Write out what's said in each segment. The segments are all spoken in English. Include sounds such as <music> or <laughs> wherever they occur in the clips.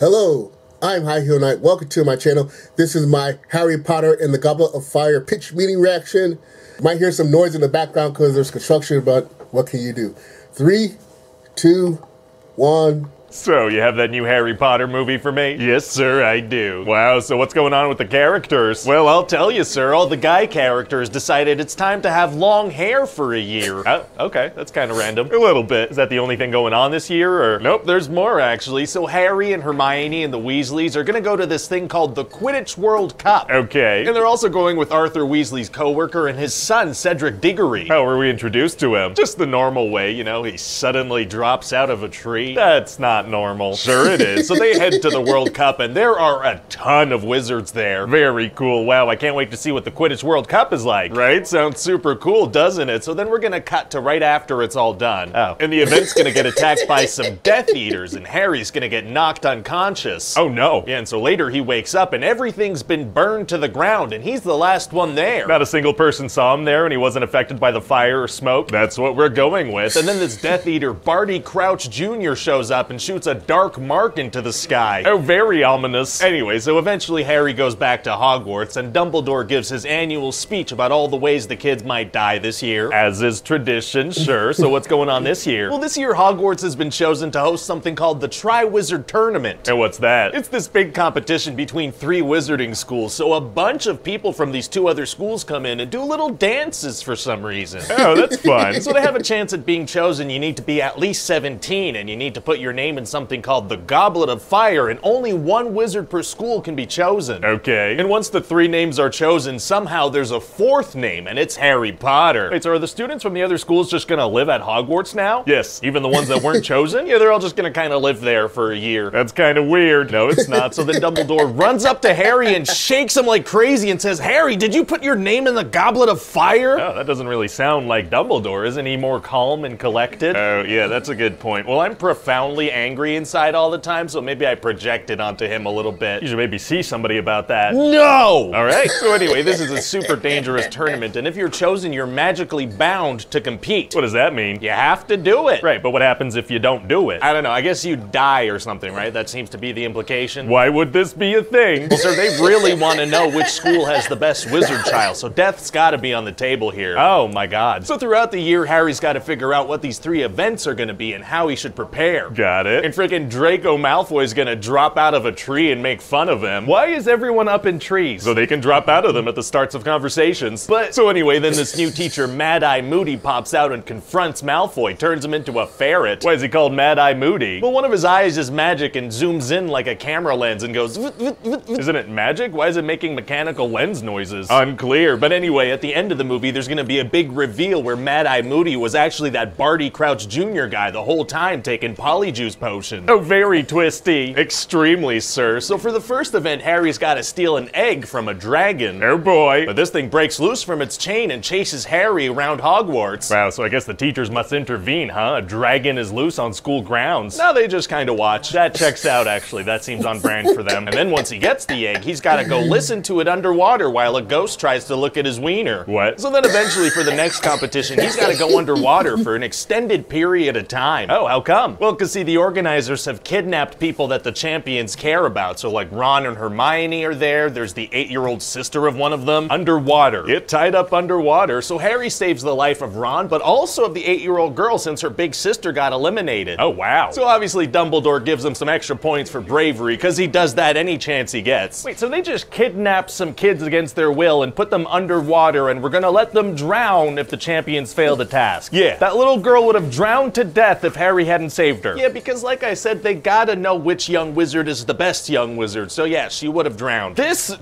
Hello, I'm High Heel Knight. Welcome to my channel. This is my Harry Potter and the Goblet of Fire pitch meeting reaction. You might hear some noise in the background because there's construction, but what can you do? Three, two, one. So, you have that new Harry Potter movie for me? Yes, sir, I do. Wow, so what's going on with the characters? Well, I'll tell you, sir. All the guy characters decided it's time to have long hair for a year. Oh, okay, that's kind of random. A little bit. Is that the only thing going on this year, or? Nope, there's more, actually. So, Harry and Hermione and the Weasleys are gonna go to this thing called the Quidditch World Cup. Okay. And they're also going with Arthur Weasley's coworker and his son, Cedric Diggory. How were we introduced to him? Just the normal way, you know, he suddenly drops out of a tree. That's not normal. Sure it is. so they head to the World Cup and there are a ton of wizards there. Very cool. Wow, I can't wait to see what the Quidditch World Cup is like. Right? Sounds super cool, doesn't it? So then we're gonna cut to right after it's all done. Oh. And the event's gonna get attacked by some Death Eaters and Harry's gonna get knocked unconscious. Oh no. Yeah, and so later he wakes up and everything's been burned to the ground and he's the last one there. Not a single person saw him there and he wasn't affected by the fire or smoke. That's what we're going with. And then this Death Eater, Barty Crouch Jr. shows up and shoots a dark mark into the sky. Oh, very ominous. Anyway, so eventually Harry goes back to Hogwarts and Dumbledore gives his annual speech about all the ways the kids might die this year. As is tradition, sure. so what's going on this year? Well, this year Hogwarts has been chosen to host something called the Triwizard Tournament. And what's that? It's this big competition between three wizarding schools. So a bunch of people from these two other schools come in and do little dances for some reason. Oh, that's fun. <laughs> so to have a chance at being chosen, you need to be at least 17 and you need to put your name in something called the Goblet of Fire and only one wizard per school can be chosen. Okay. And once the three names are chosen, somehow there's a fourth name and it's Harry Potter. Wait, so are the students from the other schools just gonna live at Hogwarts now? Yes, even the ones that weren't <laughs> chosen? Yeah, they're all just gonna kind of live there for a year. That's kind of weird. No, it's not. So then Dumbledore <laughs> runs up to Harry and shakes him like crazy and says, Harry, did you put your name in the Goblet of Fire? Oh, that doesn't really sound like Dumbledore. Isn't he more calm and collected? Oh, yeah, that's a good point. Well, I'm profoundly angry inside all the time, so maybe I projected onto him a little bit. You should maybe see somebody about that. No! All right. So anyway, this is a super dangerous tournament, and if you're chosen, you're magically bound to compete. What does that mean? You have to do it. Right, but what happens if you don't do it? I don't know. I guess you die or something, right? That seems to be the implication. Why would this be a thing? Well, sir, they really want to know which school has the best wizard child, so death's got to be on the table here. Oh my god. So throughout the year, Harry's got to figure out what these three events are going to be and how he should prepare. Got it. And freaking Draco Malfoy's going to drop out of a tree and make fun of him. Why is everyone up in trees? So they can drop out of them at the starts of conversations. But so anyway, then this new teacher, Mad Eye Moody, pops out and confronts Malfoy, turns him into a ferret. Why is he called Mad Eye Moody? Well, one of his eyes is magic and zooms in like a camera lens and goes. Isn't it magic? Why is it making mechanical lens noises? Unclear. But anyway, at the end of the movie, there's gonna be a big reveal where Mad Eye Moody was actually that Barty Crouch Jr. guy the whole time taking Polyjuice potion. Oh, very twisty. Extremely, sir. So for the first event, Harry's gotta steal an egg from a dragon. Oh boy. But this thing breaks loose from its chain and chases Harry around Hogwarts. Wow, so I guess the teachers must intervene, huh? A dragon is loose on school grounds. Now they just kind of watch. That checks out, actually. That seems on brand for them. And then once he gets the egg, he's gotta go listen to it underwater while a ghost tries to look at his wiener. What? So then eventually for the next competition, he's gotta go underwater for an extended period of time. Oh, how come? Well, because see, the organizers have kidnapped people that the champions care about. So like Ron and Hermione are there. There's the eight-year-old sister of one of them. Underwater. Get tied up underwater. So Harry saves the life of Ron, but also of the eight-year-old girl since her big sister got eliminated. Oh, wow. So obviously Dumbledore gives him some extra points for bravery because he does that any chance he gets. Wait, so they just kidnapped some kids against their will and put them underwater and we're gonna let them drown if the champions fail the task. Yeah, that little girl would have drowned to death if Harry hadn't saved her. Yeah, because like I said, they gotta know which young wizard is the best young wizard. So yeah, she would have drowned. This,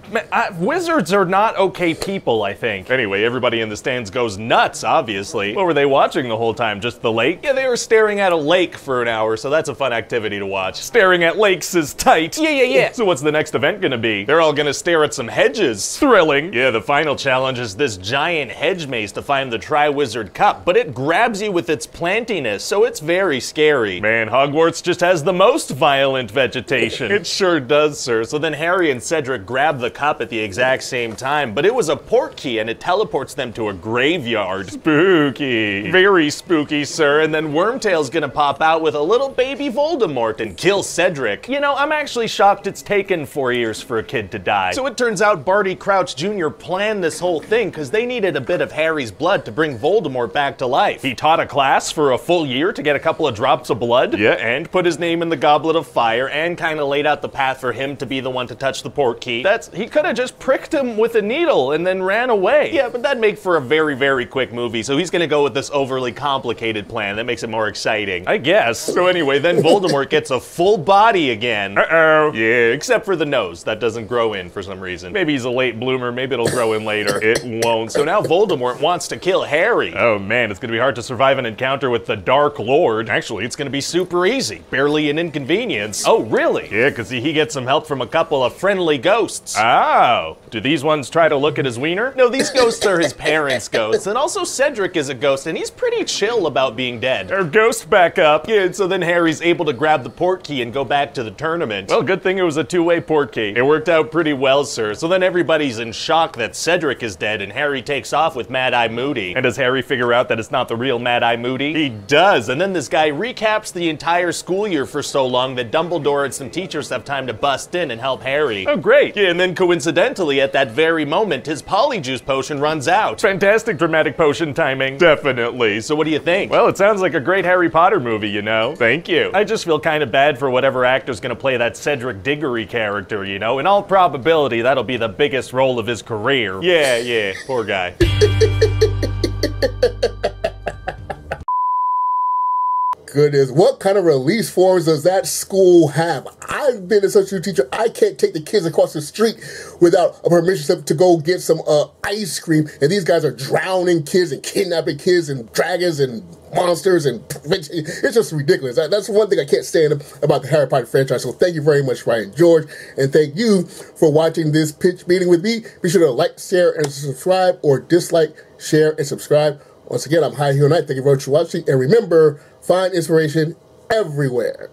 wizards are not okay people, I think. Anyway, everybody in the stands goes nuts, obviously. What were they watching the whole time? Just the lake? Yeah, they were staring at a lake for an hour, so that's a fun activity to watch. Staring at lakes is tight. Yeah, yeah, yeah. So what's the next event gonna be? They're all gonna stare at some hedges. Thrilling. Yeah, the final challenge is this giant hedge maze to find the Triwizard Cup, but it grabs you with its plantiness, so it's very scary. Man, Hogwarts Just has the most violent vegetation. it sure does, sir. So then Harry and Cedric grab the cup at the exact same time, but it was a port key and it teleports them to a graveyard. Spooky. Very spooky, sir. And then Wormtail's gonna pop out with a little baby Voldemort and kill Cedric. You know, I'm actually shocked it's taken four years for a kid to die. So it turns out Barty Crouch Jr. planned this whole thing because they needed a bit of Harry's blood to bring Voldemort back to life. He taught a class for a full year to get a couple of drops of blood. Yeah, and put his name in the Goblet of Fire and kind of laid out the path for him to be the one to touch the port key. That's he could have just pricked him with a needle and then ran away. Yeah, but that'd make for a very very quick movie. So he's gonna go with this overly complicated plan that makes it more exciting. I guess. So anyway, then <laughs> Voldemort gets a full body again. Uh-oh. Yeah, except for the nose. That doesn't grow in for some reason. Maybe he's a late bloomer. Maybe it'll grow in later. <laughs> it won't. So now Voldemort wants to kill Harry. Oh man, it's gonna be hard to survive an encounter with the Dark Lord. Actually, it's gonna be super easy. Barely an inconvenience. Oh, really? Yeah, because he gets some help from a couple of friendly ghosts. Oh. Do these ones try to look at his wiener? No, these ghosts are his parents' ghosts. And also Cedric is a ghost, and he's pretty chill about being dead. Our ghost back up. Yeah, so then Harry's able to grab the port key and go back to the tournament. Well, good thing it was a two-way port key. It worked out pretty well, sir. So then everybody's in shock that Cedric is dead, and Harry takes off with Mad-Eye Moody. And does Harry figure out that it's not the real Mad-Eye Moody? He does, and then this guy recaps the entire school year for so long that Dumbledore and some teachers have time to bust in and help Harry. Oh, great. Yeah, and then coincidentally, at that very moment, his Polyjuice potion runs out. Fantastic dramatic potion timing. Definitely. So what do you think? Well, it sounds like a great Harry Potter movie, you know? Thank you. I just feel kind of bad for whatever actor's gonna play that Cedric Diggory character, you know? In all probability, that'll be the biggest role of his career. Yeah, yeah, poor guy. <laughs> goodness. What kind of release forms does that school have? I've been a substitute teacher. I can't take the kids across the street without a permission to go get some uh, ice cream. And these guys are drowning kids and kidnapping kids and dragons and monsters and it's just ridiculous. That's one thing I can't stand about the Harry Potter franchise. So thank you very much, Ryan George, and thank you for watching this pitch meeting with me. Be sure to like, share, and subscribe, or dislike, share, and subscribe. Once again, I'm High Heel Knight. Thank you very much for watching, and remember, find inspiration everywhere.